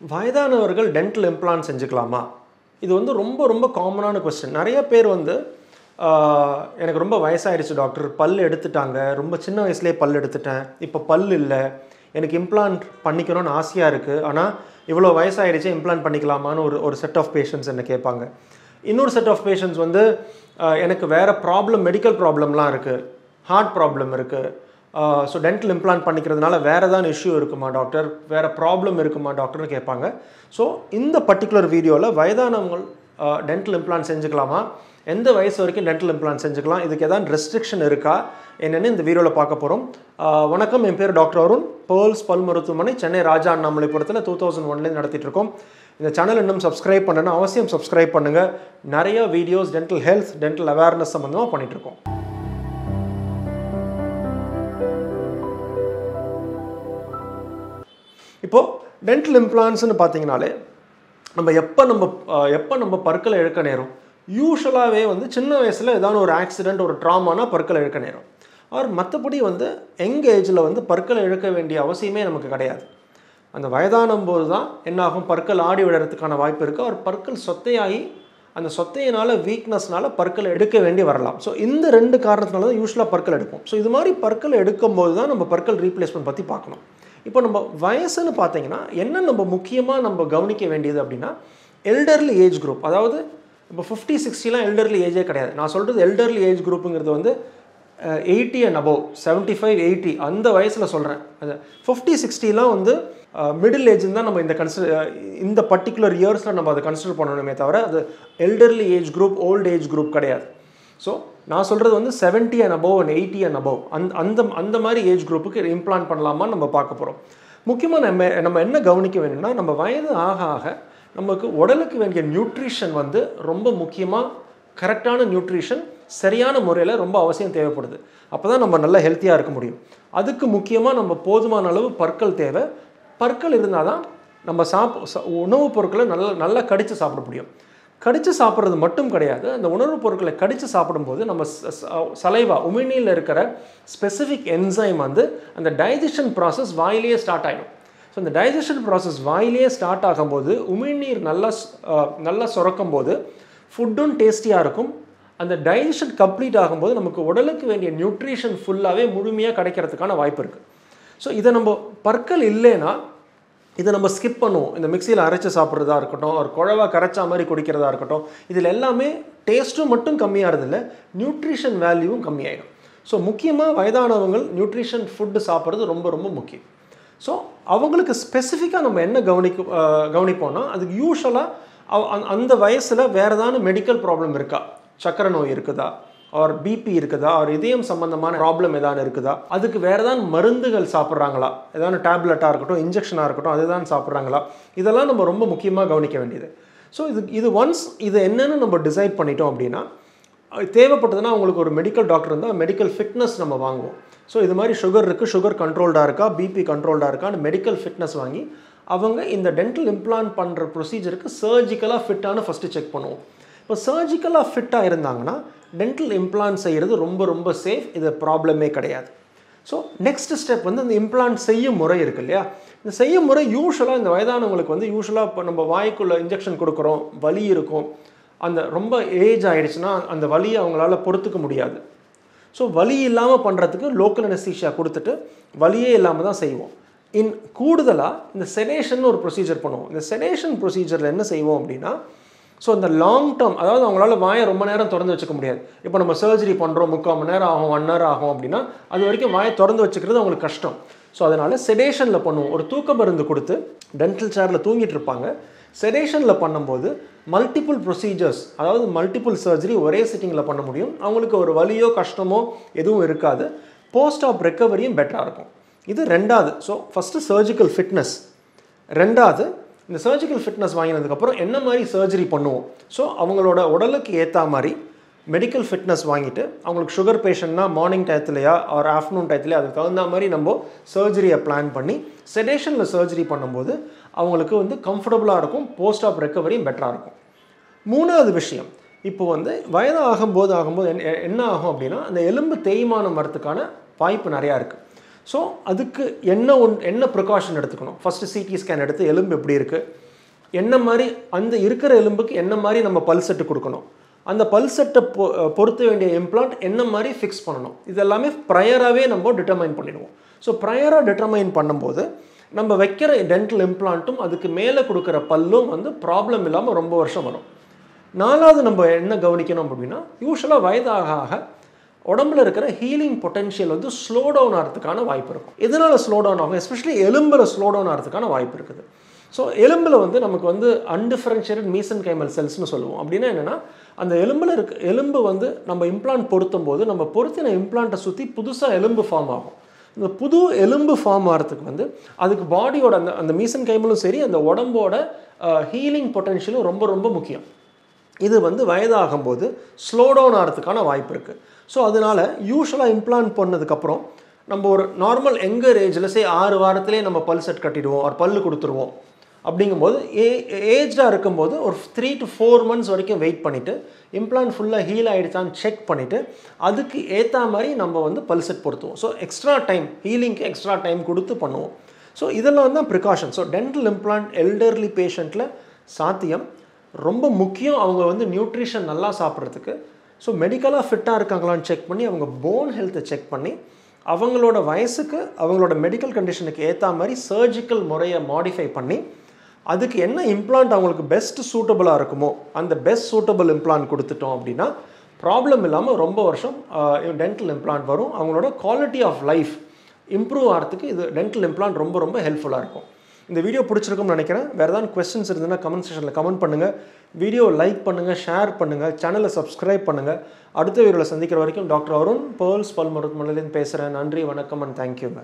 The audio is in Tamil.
வயதானவர்கள் டென்டல் இம்ப்ளான் செஞ்சுக்கலாமா? இது வந்து ரொம்ப ரொம்ப காமனான கொஸ்டின் நிறைய பேர் வந்து எனக்கு ரொம்ப வயசாயிடுச்சு டாக்டர் பல் எடுத்துட்டாங்க. ரொம்ப சின்ன வயசுலேயே பல் எடுத்துட்டேன். இப்போ பல் இல்லை. எனக்கு இம்ப்ளான்ட் பண்ணிக்கணும்னு ஆசையாக இருக்குது ஆனால் இவ்வளோ வயசாகிடுச்சு இம்ப்ளான்ட் பண்ணிக்கலாமான்னு ஒரு ஒரு செட் ஆஃப் பேஷண்ட்ஸ் என்ன கேட்பாங்க. இன்னொரு செட் ஆஃப் பேஷண்ட்ஸ் வந்து எனக்கு வேறு ப்ராப்ளம் மெடிக்கல் ப்ராப்ளம்லாம் இருக்குது ஹார்ட் ப்ராப்ளம் இருக்குது ஸோ டென்டல் இம்ப்ளான்ட் பண்ணிக்கிறதுனால வேறு ஏதாவது இஷ்யூ இருக்குமா டாக்டர் வேறு ப்ராப்ளம் இருக்குமா டாக்டர்னு கேட்பாங்க. ஸோ இந்த பர்டிகுலர் வீடியோவில் வயதானவங்க டென்டல் இம்ப்ளான்ட் செஞ்சுக்கலாமா? எந்த வயசு வரைக்கும் டென்டல் இம்ப்ளான்ட் செஞ்சுக்கலாம்? இதுக்கு ஏதாவது ரெஸ்ட்ரிக்ஷன் இருக்கா? என்னென்னு இந்த வீடியோவில் பார்க்க போகிறோம் வணக்கம். என் பேர் டாக்டர் அருண். பேர்ல்ஸ் பல் மருத்துவமனை சென்னை ராஜா அண்ணாமலைபுரத்தில் டூ தௌசண்ட் ஒன்லேருந்து நடத்திட்டு இருக்கோம். இந்த சேனல் இன்னும் சப்ஸ்கிரைப் பண்ணணும்னா அவசியம் சப்ஸ்கிரைப் பண்ணுங்கள் நிறைய videos dental health dental awareness சம்மந்தமாக பண்ணிட்டு இப்போது டென்டல் இம்ப்ளான்ஸ்னு பார்த்தீங்கனாலே நம்ம எப்போ நம்ம எப்போ நம்ம பற்களை இழக்க நேரம்? யூஸ்வலாகவே வந்து சின்ன வயசில் ஏதாவது ஒரு ஆக்சிடெண்ட் ஒரு ட்ராமானா பற்களை இழக்க நேரம். அவர் மற்றபடி வந்து யங் ஏஜில் வந்து பற்களை இழக்க வேண்டிய அவசியமே நமக்கு கிடையாது. அந்த வயதானும் போது தான் என்னாகும்? பற்கள் ஆடி விடுறதுக்கான வாய்ப்பு இருக்குது அவர் பற்கள் சொத்தையாகி அந்த சொத்தையினால் வீக்னஸ்னால் பற்களை எடுக்க வேண்டி வரலாம். ஸோ இந்த ரெண்டு காரணத்தினால தான் யூஸ்வலாக பற்கள் எடுப்போம். ஸோ இது மாதிரி பற்கள் எடுக்கும்போது தான் நம்ம பற்கள் ரீப்ளேஸ்மெண்ட் பற்றி பார்க்கணும். இப்போ நம்ம வயசுன்னு பார்த்தீங்கன்னா என்ன நம்ம முக்கியமாக நம்ம கவனிக்க வேண்டியது அப்படின்னா எல்டர்லி ஏஜ் குரூப் அதாவது இப்போ ஃபிஃப்டி சிக்ஸ்டிலாம் எல்டர்லி ஏஜே கிடையாது. நான் சொல்கிறது எல்டர்லி ஏஜ் குரூப்புங்கிறது வந்து eighty and above seventy five eighty அந்த வயசில் சொல்கிறேன் அது ஃபிஃப்டி சிக்ஸ்டிலாம் வந்து மிடில் ஏஜ்னு தான் நம்ம இந்த கன்சிடர் இந்த பர்டிகுலர் இயர்ஸில் நம்ம அதை கன்சிடர் பண்ணணுமே தவிர அது elderly age group old age group கிடையாது. ஸோ நான் சொல்கிறது வந்து seventy and above and eighty and above அந்த அந்த அந்த மாதிரி ஏஜ் குரூப்புக்கு இம்ப்ளான்ட் பண்ணலாமான்னு நம்ம பார்க்க போகிறோம் முக்கியமாக நம்ம நம்ம என்ன கவனிக்க வேணும்னா நம்ம வயது ஆக ஆக நமக்கு உடலுக்கு வேண்டிய நியூட்ரிஷன் வந்து ரொம்ப முக்கியமாக கரெக்டான நியூட்ரிஷன் சரியான முறையில் ரொம்ப அவசியம் தேவைப்படுது. அப்போ தான் நம்ம நல்லா ஹெல்த்தியாக இருக்க முடியும். அதுக்கு முக்கியமாக நம்ம போதுமான அளவு பற்கள் தேவை. பற்கள் இருந்தால் தான் நம்ம சாப் ச- உணவுப் பொருட்களை நல்லா நல்லா கடித்து சாப்பிட முடியும். கடித்து சாப்பிட்றது மட்டும் கிடையாது. அந்த உணவுப் பொருட்களை கடித்து சாப்பிடும்போது நம்ம சலைவா உமிழ்நீரில் இருக்கிற ஸ்பெசிஃபிக் என்சைம் வந்து அந்த டைஜஷன் ப்ராசஸ் வாயிலேயே ஸ்டார்ட் ஆகிடும் ஸோ இந்த டைஜஷன் ப்ராசஸ் வாயிலேயே ஸ்டார்ட் ஆகும்போது உமிழ்நீர் நல்லா நல்லா சுரக்கும் போது ஃபுட்டும் டேஸ்டியாக இருக்கும். அந்த டைஜஷன் கம்ப்ளீட் ஆகும்போது நமக்கு உடலுக்கு வேண்டிய நியூட்ரிஷன் ஃபுல்லாகவே முழுமையாக கிடைக்கிறதுக்கான வாய்ப்பு இருக்குது ஸோ இதை நம்ம பற்கள் இல்லைன்னா இதை நம்ம ஸ்கிப் பண்ணுவோம். இந்த மிக்சியில் அரைச்சி சாப்பிட்றதா இருக்கட்டும் ஒரு குழவா கரைச்சா மாதிரி குடிக்கிறதா இருக்கட்டும் இதில் எல்லாமே டேஸ்ட்டும் மட்டும் கம்மியாகிறதில்ல நியூட்ரிஷன் வேல்யூவும் கம்மியாயிடும். ஸோ முக்கியமாக வயதானவங்கள் நியூட்ரிஷன் ஃபுட்டு சாப்பிட்றது ரொம்ப ரொம்ப முக்கியம். ஸோ அவங்களுக்கு ஸ்பெசிஃபிக்காக நம்ம என்ன கவனிக்க அஹ், கவனிப்போம்னா அதுக்கு யூஸ்வலாக அந்த வயசில் வேறு ஏதாவது மெடிக்கல் ப்ராப்ளம் இருக்கா? சக்கரை நோய் இருக்குதா? ஆர் பிபி இருக்குதா? ஆர் இதயம் சம்பந்தமான ப்ராப்ளம் ஏதாவது இருக்குதா? அதுக்கு வேறு ஏதாவது மருந்துகள் சாப்பிட்றாங்களா? ஏதாவது டேப்லெட்டாக இருக்கட்டும் இன்ஜெக்ஷனாக இருக்கட்டும் அதுதான் சாப்பிட்றாங்களா? இதெல்லாம் நம்ம ரொம்ப முக்கியமாக கவனிக்க வேண்டியது. ஸோ இது இது ஒன்ஸ் இது என்னென்னு நம்ம டிசைட் பண்ணிட்டோம் அப்படின்னா தேவைப்பட்டதுன்னா அவங்களுக்கு ஒரு மெடிக்கல் டாக்டர் இருந்தால் மெடிக்கல் ஃபிட்னஸ் நம்ம வாங்குவோம். ஸோ இது மாதிரி சுகர் இருக்குது சுகர் கண்ட்ரோல்டாக இருக்கா பிபி கண்ட்ரோல்டாக இருக்கான்னு மெடிக்கல் ஃபிட்னஸ் வாங்கி அவங்க இந்த டென்டல் இம்ப்ளான்ட் பண்ணுற ப்ரொசீஜருக்கு சர்ஜிக்கலாக ஃபிட்டானு ஃபஸ்ட்டு செக் பண்ணுவோம். இப்போ சர்ஜிக்கலாக ஃபிட்டாக இருந்தாங்கன்னா டென்டல் இம்ப்ளான்ட் செய்கிறது ரொம்ப ரொம்ப சேஃப் இது ப்ராப்ளமே கிடையாது. ஸோ நெக்ஸ்ட் ஸ்டெப் வந்து இந்த இம்ப்ளான்ட் செய்யும் முறை இருக்கு இல்லையா? இந்த செய்யும் முறை யூஸ்வலாக இந்த வயதானவங்களுக்கு வந்து யூஸ்வலாக இப்போ நம்ம வாய்க்குள்ளே இன்ஜெக்ஷன் கொடுக்குறோம் வலி இருக்கும். அந்த ரொம்ப ஏஜ் ஆகிடுச்சுன்னா அந்த வலியை அவங்களால பொறுத்துக்க முடியாது. ஸோ வலி இல்லாமல் பண்ணுறதுக்கு லோக்கல் அனஸ்தீஷியா கொடுத்துட்டு வலியே இல்லாமல் தான் செய்வோம். இன் கூடுதலாக இந்த செடேஷன் ஒரு ப்ரொசீஜர் பண்ணுவோம். இந்த செடேஷன் ப்ரொசீஜரில் என்ன செய்வோம் அப்படின்னா ஸோ இந்த லாங் டேர்ம் அதாவது அவங்களால வாயை ரொம்ப நேரம் திறந்து வச்சுக்க முடியாது. இப்போ நம்ம சர்ஜரி பண்ணுறோம் முக்கால் மணி நேரம் ஆகும் ஒன் ஹவர் ஆகும் அப்படின்னா அது வரைக்கும் வாயை திறந்து வச்சுக்கிறது அவங்களுக்கு கஷ்டம். ஸோ அதனால் செடேஷனில் பண்ணுவோம். ஒரு தூக்க மருந்து கொடுத்து டென்டல் சேரில் தூங்கிட்டு இருப்பாங்க. செடேஷனில் பண்ணும்போது மல்டிபிள் ப்ரொசீஜர்ஸ் அதாவது மல்டிபிள் சர்ஜரி ஒரே சிட்டிங்கில் பண்ண முடியும். அவங்களுக்கு ஒரு வலியோ கஷ்டமோ எதுவும் இருக்காது. போஸ்ட் ஆஃப் ரெக்கவரியும் பெட்டராக இருக்கும். இது ரெண்டாவது. ஸோ ஃபஸ்ட்டு சர்ஜிக்கல் ஃபிட்னஸ் ரெண்டாவது இந்த சர்ஜிக்கல் ஃபிட்னஸ் வாங்கினதுக்கப்புறம் என்ன மாதிரி சர்ஜரி பண்ணுவோம்? ஸோ அவங்களோட உடலுக்கு ஏற்ற மாதிரி மெடிக்கல் ஃபிட்னஸ் வாங்கிட்டு அவங்களுக்கு சுகர் பேஷண்ட்னா மார்னிங் டயத்துலையா ஆர் ஆஃப்டர்நூன் டயத்துலையா அதுக்கு தகுந்த மாதிரி நம்ம சர்ஜரியை பிளான் பண்ணி செடேஷனில் சர்ஜரி பண்ணும்போது அவங்களுக்கு வந்து கம்ஃபர்டபுளாக இருக்கும் போஸ்ட் ஆஃப் ரெக்கவரியும் பெட்டராக இருக்கும். மூணாவது விஷயம் இப்போ வந்து வயது ஆகும்போது ஆகும்போது என்ன என்ன ஆகும் அப்படின்னா அந்த எலும்பு தேய்மானம் வரத்துக்கான வாய்ப்பு நிறையா இருக்குது ஸோ அதுக்கு என்ன ஒன் என்ன ப்ரிகாஷன் எடுத்துக்கணும்? ஃபஸ்ட்டு சிடி ஸ்கேன் எடுத்து எலும்பு எப்படி இருக்குது என்ன மாதிரி அந்த இருக்கிற எலும்புக்கு என்ன மாதிரி நம்ம பல்செட்டு கொடுக்கணும்? அந்த பல்செட்டை பொ பொருத்த வேண்டிய இம்ப்ளான்ட் என்ன மாதிரி ஃபிக்ஸ் பண்ணணும்? இது எல்லாமே ப்ரையராகவே நம்ம டிட்டர்மைன் பண்ணிடுவோம். ஸோ ப்ரையராக டிட்டர்மைன் பண்ணும்போது நம்ம வைக்கிற டென்டல் இம்ப்ளான்ட்டும் அதுக்கு மேலே கொடுக்குற பல்லும் வந்து ப்ராப்ளம் இல்லாமல் ரொம்ப வருஷம் வரும். நாலாவது நம்ம என்ன கவனிக்கணும் அப்படின்னா யூஸ்வலாக வயதாக ஆக உடம்புல இருக்கிற ஹீலிங் பொட்டென்ஷியல் வந்து ஸ்லோ டவுன் ஆகிறதுக்கான வாய்ப்பு இருக்கும். எதனால் ஸ்லோ டவுன் ஆகும்? எஸ்பெஷலி எலும்பில் ஸ்லோ டவுன் ஆகிறதுக்கான வாய்ப்பு இருக்குது. ஸோ எலும்பில் வந்து நமக்கு வந்து அன்டிஃபரன்ஷியேட்டட் மீசன் கைமல் செல்ஸ்னு சொல்லுவோம். அப்படின்னா என்னென்னா அந்த எலும்பில் இருக்க எலும்பு வந்து நம்ம இம்ப்ளான்ட் பொருத்தும் போது நம்ம பொருத்தின இம்ப்ளான்ட்டை சுற்றி புதுசாக எலும்பு ஃபார்ம் ஆகும். இந்த புது எலும்பு ஃபார்ம் ஆகிறதுக்கு வந்து அதுக்கு பாடியோட அந்த அந்த மீசன் கைமலும் சரி அந்த உடம்போட ஹீலிங் பொட்டென்ஷியலும் ரொம்ப ரொம்ப முக்கியம். இது வந்து வயதாகும்போது ஸ்லோ டவுன் ஆகிறதுக்கான வாய்ப்பு இருக்குது ஸோ அதனால் யூஸ்வலாக இம்ப்ளான்ட் பண்ணதுக்கப்புறம் நம்ம ஒரு நார்மல் எங்கர் ஏஜில் சே ஆறு வாரத்திலே நம்ம பல் செட் கட்டிடுவோம் ஒரு பல் கொடுத்துருவோம். அப்படிங்கும்போது ஏ ஏஜ்டாக இருக்கும்போது ஒரு த்ரீ டு ஃபோர் மந்த்ஸ் வரைக்கும் வெயிட் பண்ணிவிட்டு இம்ப்ளான்ட் ஃபுல்லாக ஹீல் ஆகிடுச்சான்னு செக் பண்ணிவிட்டு அதுக்கு ஏற்ற மாதிரி நம்ம வந்து பல் செட் பொருத்துவோம். ஸோ எக்ஸ்ட்ரா டைம் ஹீலிங்க்கு எக்ஸ்ட்ரா டைம் கொடுத்து பண்ணுவோம். ஸோ இதெல்லாம் தான் precaution so dental implant elderly பேஷண்ட்டில் சாத்தியம். ரொம்ப முக்கியம் அவங்க வந்து நியூட்ரிஷன் நல்லா சாப்பிட்றதுக்கு. ஸோ மெடிக்கலாக ஃபிட்டாக இருக்காங்களான்னு செக் பண்ணி அவங்க போன் ஹெல்த்தை செக் பண்ணி அவங்களோட வயசுக்கு அவங்களோட மெடிக்கல் கண்டிஷனுக்கு ஏற்ற மாதிரி சர்ஜிக்கல் முறையை மாடிஃபை பண்ணி அதுக்கு என்ன இம்ப்ளான்ட் அவங்களுக்கு பெஸ்ட் சூட்டபுளாக இருக்குமோ அந்த பெஸ்ட் சூட்டபிள் இம்ப்ளான்ட் கொடுத்துட்டோம் அப்படின்னா ப்ராப்ளம் இல்லாமல் ரொம்ப வருஷம் டென்டல் இம்ப்ளான்ட் வரும். அவங்களோட குவாலிட்டி ஆஃப் லைஃப் இம்ப்ரூவ் ஆகிறதுக்கு இது டென்டல் இம்ப்ளான்ட் ரொம்ப ரொம்ப ஹெல்ப்ஃபுல்லாக இருக்கும். இந்த வீடியோ பிடிச்சிருக்கும்னு நினைக்கிறேன். வேறு ஏதாவது கொஸ்டின்ஸ் இருந்ததுன்னா கமெண்ட் செக்ஷனில் கமெண்ட் பண்ணுங்கள் வீடியோ லைக் பண்ணுங்கள் ஷேர் பண்ணுங்கள் சேனலை சப்ஸ்கிரைப் பண்ணுங்கள் அடுத்த வீடியோவில் சந்திக்கிற வரைக்கும் டாக்டர் அருண் பேர்ல்ஸ் பல் மருத்துவமனையிலேருந்து பேசுகிறேன் நன்றி வணக்கம் அண்ட் தேங்க்யூங்க